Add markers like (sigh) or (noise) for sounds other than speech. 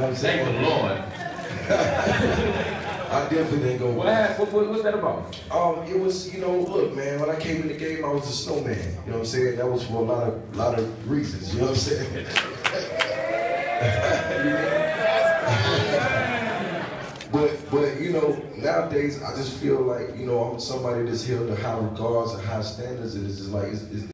I'm saying Thank the Lord. (laughs) I definitely didn't go. What, what, what, what's that about? Um, it was, you know, look, man, when I came in the game, I was a snowman. You know what I'm saying? That was for a lot of lot of reasons, you know what I'm saying? (laughs) but but you know, nowadays I just feel like, you know, I'm somebody that's held to high regards and high standards and it's just like it's, it's